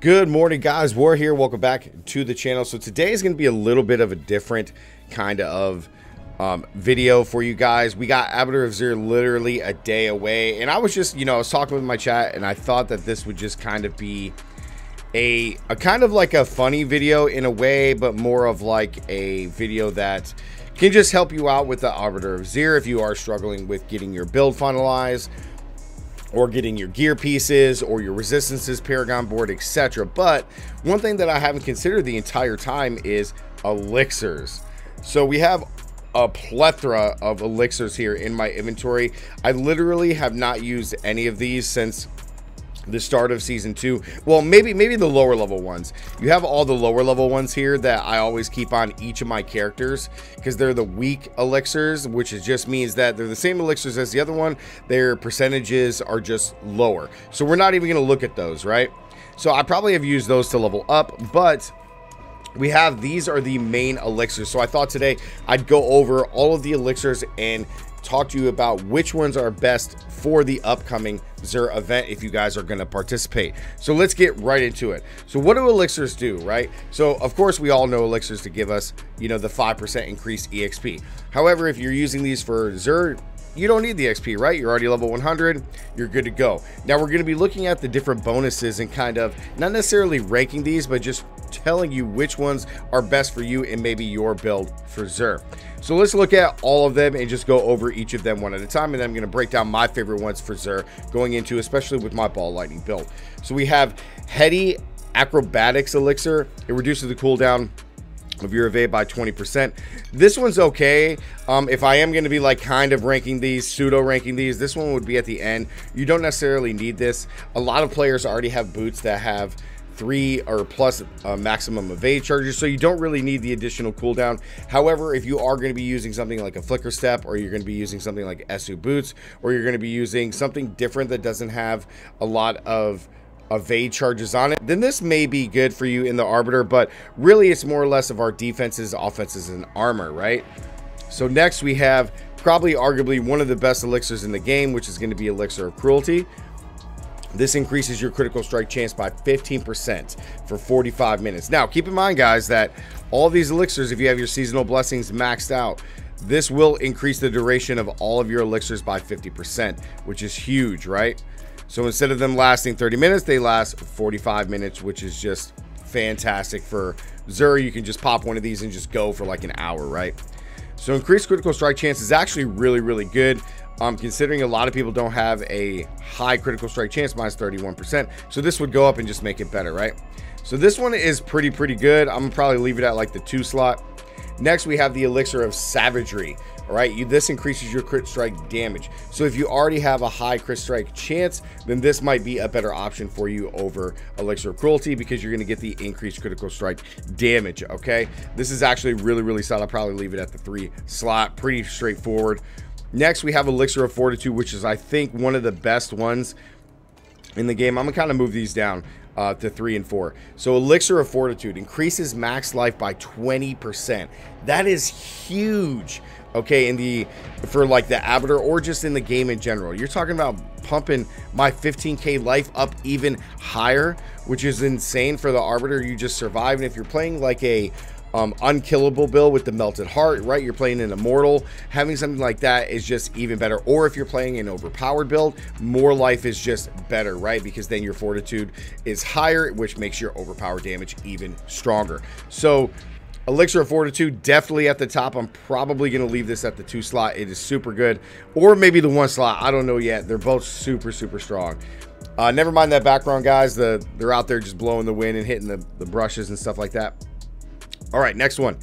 Good morning, guys. War here. Welcome back to the channel. So today is going to be a little bit of a different kind of um, video for you guys. We got Arbiter of Zir literally a day away, and I was just, you know, I was talking with my chat, and I thought that this would just kind of be a, a kind of like a funny video in a way, but more of like a video that can just help you out with the Arbiter of Zir if you are struggling with getting your build finalized or getting your gear pieces or your resistances paragon board etc but one thing that i haven't considered the entire time is elixirs. So we have a plethora of elixirs here in my inventory. I literally have not used any of these since the start of season two. Well maybe maybe the lower level ones. You have all the lower level ones here that i always keep on each of my characters because they're the weak elixirs which is just means that they're the same elixirs as the other one. Their percentages are just lower. So we're not even going to look at those right? So i probably have used those to level up but we have these are the main elixirs. So i thought today i'd go over all of the elixirs and talk to you about which ones are best for the upcoming Zir event if you guys are going to participate. So let's get right into it. So what do elixirs do, right? So of course we all know elixirs to give us, you know, the 5% increased EXP. However, if you're using these for Zir, you don't need the XP, right? You're already level 100. You're good to go. Now we're going to be looking at the different bonuses and kind of not necessarily ranking these, but just telling you which ones are best for you and maybe your build for Zir. So let's look at all of them and just go over each of them one at a time. And then I'm going to break down my favorite ones for Zir going into, especially with my ball lightning build. So we have Heady Acrobatics Elixir. It reduces the cooldown of your evade by 20%. This one's okay. Um, if I am going to be like kind of ranking these, pseudo ranking these, this one would be at the end. You don't necessarily need this. A lot of players already have boots that have three or plus uh, maximum evade charges, so you don't really need the additional cooldown. However, if you are going to be using something like a flicker step, or you're going to be using something like Esu boots, or you're going to be using something different that doesn't have a lot of evade charges on it, then this may be good for you in the Arbiter, but really it's more or less of our defenses, offenses, and armor, right? So next we have probably arguably one of the best elixirs in the game, which is going to be Elixir of Cruelty. This increases your critical strike chance by 15% for 45 minutes. Now, keep in mind, guys, that all these elixirs, if you have your seasonal blessings maxed out, this will increase the duration of all of your elixirs by 50%, which is huge, right? So instead of them lasting 30 minutes, they last 45 minutes, which is just fantastic for Zir. You can just pop one of these and just go for like an hour, right? So increased critical strike chance is actually really, really good. Um, considering a lot of people don't have a high critical strike chance, minus 31%. So this would go up and just make it better, right? So this one is pretty, pretty good. I'm probably leave it at like the two slot. Next, we have the Elixir of Savagery. All right, you, this increases your crit strike damage. So if you already have a high crit strike chance, then this might be a better option for you over Elixir of Cruelty because you're going to get the increased critical strike damage, okay? This is actually really, really solid. I'll probably leave it at the three slot. Pretty straightforward. Next, we have Elixir of Fortitude, which is, I think, one of the best ones in the game. I'm going to kind of move these down uh, to three and four. So Elixir of Fortitude increases max life by 20%. That is huge. Okay, in the for like the Arbiter or just in the game in general. You're talking about pumping my 15k life up even higher, which is insane for the Arbiter. You just survive, and if you're playing like a um, unkillable build with the melted heart, right? You're playing an immortal. Having something like that is just even better. Or if you're playing an overpowered build, more life is just better, right? Because then your fortitude is higher, which makes your overpowered damage even stronger. So Elixir of Fortitude, definitely at the top. I'm probably going to leave this at the two slot. It is super good. Or maybe the one slot. I don't know yet. They're both super, super strong. Uh, never mind that background, guys. The They're out there just blowing the wind and hitting the, the brushes and stuff like that. All right, next one.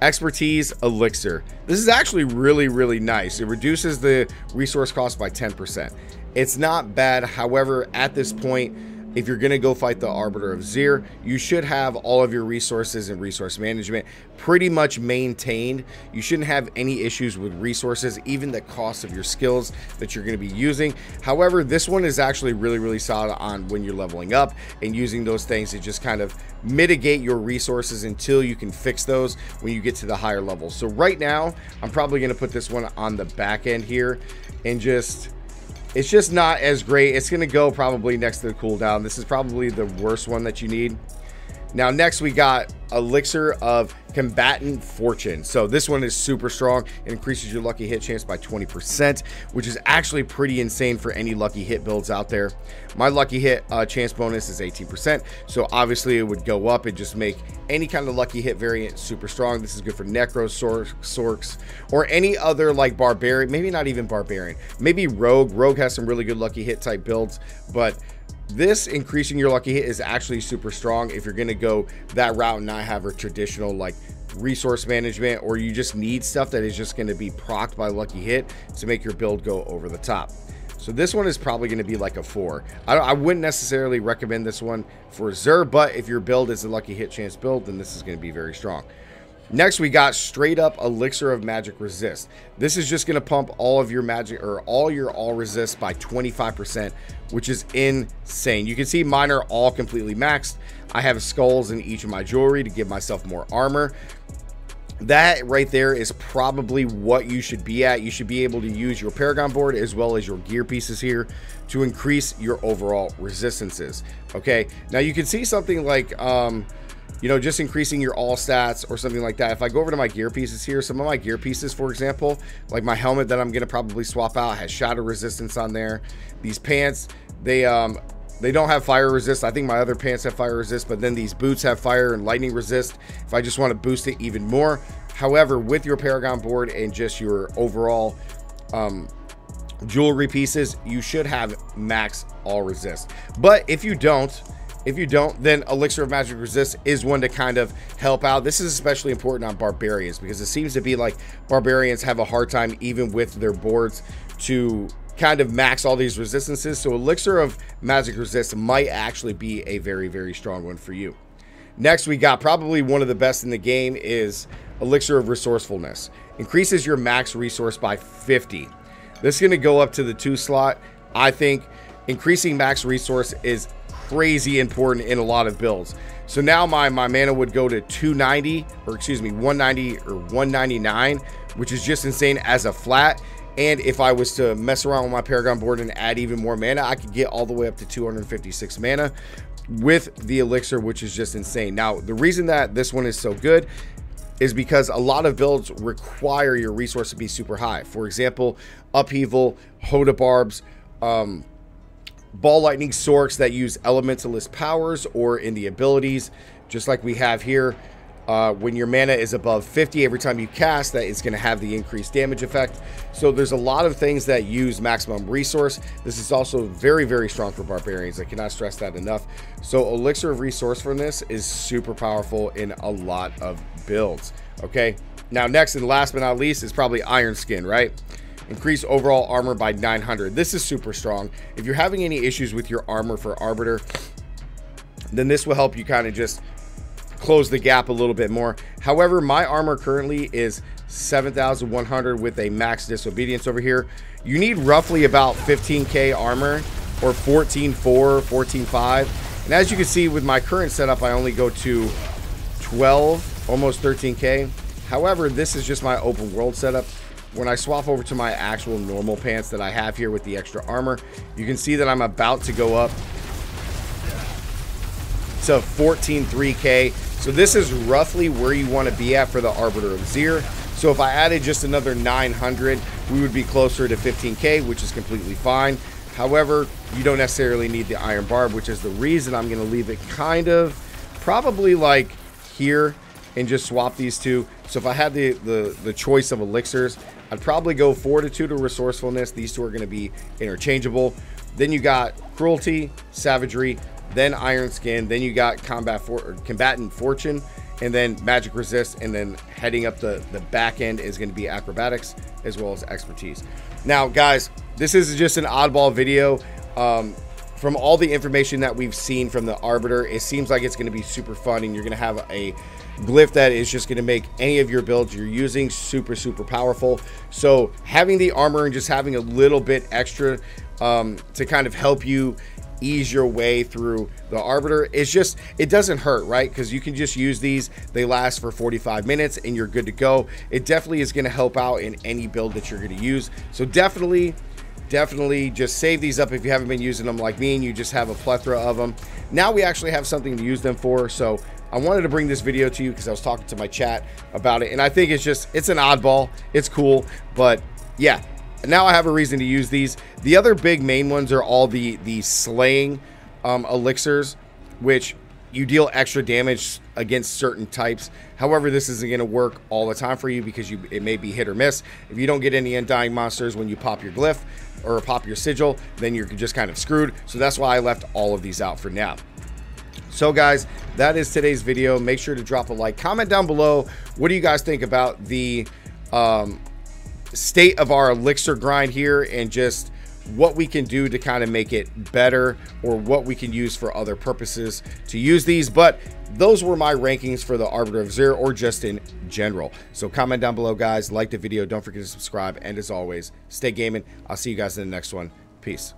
Expertise Elixir. This is actually really, really nice. It reduces the resource cost by 10%. It's not bad. However, at this point, if you're going to go fight the Arbiter of Zir, you should have all of your resources and resource management pretty much maintained. You shouldn't have any issues with resources, even the cost of your skills that you're going to be using. However, this one is actually really, really solid on when you're leveling up and using those things to just kind of mitigate your resources until you can fix those when you get to the higher levels. So right now, I'm probably going to put this one on the back end here and just it's just not as great. It's going to go probably next to the cooldown. This is probably the worst one that you need. Now, next we got Elixir of Combatant Fortune. So this one is super strong. It increases your lucky hit chance by 20%, which is actually pretty insane for any lucky hit builds out there. My lucky hit uh, chance bonus is 18%. So obviously it would go up and just make any kind of lucky hit variant super strong. This is good for Necro, Sorks, or any other like Barbarian. Maybe not even Barbarian. Maybe Rogue. Rogue has some really good lucky hit type builds, but this increasing your lucky hit is actually super strong if you're going to go that route and not have a traditional like resource management or you just need stuff that is just going to be procced by lucky hit to make your build go over the top. So this one is probably going to be like a four. I, I wouldn't necessarily recommend this one for Zir, but if your build is a lucky hit chance build, then this is going to be very strong. Next, we got straight up Elixir of Magic Resist. This is just going to pump all of your magic or all your all resist by 25%, which is insane. You can see mine are all completely maxed. I have skulls in each of my jewelry to give myself more armor. That right there is probably what you should be at. You should be able to use your Paragon board as well as your gear pieces here to increase your overall resistances. Okay, now you can see something like um, you know, just increasing your all stats or something like that. If I go over to my gear pieces here, some of my gear pieces, for example, like my helmet that I'm to probably swap out has shatter resistance on there. These pants, they, um, they don't have fire resist. I think my other pants have fire resist, but then these boots have fire and lightning resist. If I just want to boost it even more. However, with your Paragon board and just your overall um, jewelry pieces, you should have max all resist. But if you don't, if you don't, then Elixir of Magic Resist is one to kind of help out. This is especially important on Barbarians because it seems to be like Barbarians have a hard time even with their boards to kind of max all these resistances. So Elixir of Magic Resist might actually be a very, very strong one for you. Next, we got probably one of the best in the game is Elixir of Resourcefulness. Increases your max resource by 50. This is going to go up to the two slot. I think increasing max resource is crazy important in a lot of builds. So now my, my mana would go to 290, or excuse me, 190 or 199, which is just insane as a flat. And if I was to mess around with my Paragon board and add even more mana, I could get all the way up to 256 mana with the elixir, which is just insane. Now, the reason that this one is so good is because a lot of builds require your resource to be super high. For example, Upheaval, HOTA Barbs, um, ball lightning sorks that use elementalist powers or in the abilities, just like we have here. Uh, when your mana is above 50 every time you cast, that is going to have the increased damage effect. So there's a lot of things that use maximum resource. This is also very, very strong for barbarians. I cannot stress that enough. So Elixir of Resourcefulness is super powerful in a lot of builds. Okay. Now, next and last but not least is probably Iron Skin, right? Increase overall armor by 900. This is super strong. If you're having any issues with your armor for Arbiter, then this will help you kind of just close the gap a little bit more. However, my armor currently is 7,100 with a max disobedience over here. You need roughly about 15k armor or 14.4, 14.5. And as you can see with my current setup, I only go to 12, almost 13k. However, this is just my open world setup when I swap over to my actual normal pants that I have here with the extra armor, you can see that I'm about to go up to 14.3k. So this is roughly where you want to be at for the Arbiter of Zir. So if I added just another 900, we would be closer to 15k, which is completely fine. However, you don't necessarily need the Iron Barb, which is the reason I'm going to leave it kind of probably like here and just swap these two. So if I had the, the, the choice of elixirs, I'd probably go Fortitude or Resourcefulness. These two are going to be interchangeable. Then you got Cruelty, Savagery, then Iron Skin, then you got Combat for Combatant Fortune, and then Magic Resist, and then heading up the, the back end is going to be Acrobatics as well as Expertise. Now, guys, this is just an oddball video. Um, from all the information that we've seen from the Arbiter, it seems like it's going to be super fun, and you're going to have a glyph that is just going to make any of your builds you're using super, super powerful. So having the armor and just having a little bit extra um, to kind of help you ease your way through the arbiter is just it doesn't hurt right because you can just use these they last for 45 minutes and you're good to go it definitely is going to help out in any build that you're going to use so definitely definitely just save these up if you haven't been using them like me and you just have a plethora of them. Now we actually have something to use them for. So I wanted to bring this video to you because I was talking to my chat about it. And I think it's just, it's an oddball. It's cool. But yeah, now I have a reason to use these. The other big main ones are all the, the slaying um, elixirs, which you deal extra damage against certain types. However, this isn't going to work all the time for you because you it may be hit or miss. If you don't get any undying monsters when you pop your glyph or pop your sigil, then you're just kind of screwed. So that's why I left all of these out for now. So guys, that is today's video. Make sure to drop a like. Comment down below. What do you guys think about the um, state of our elixir grind here and just what we can do to kind of make it better or what we can use for other purposes to use these. But those were my rankings for the Arbiter of Azyr or just in general. So comment down below, guys. Like the video. Don't forget to subscribe. And as always, stay gaming. I'll see you guys in the next one. Peace.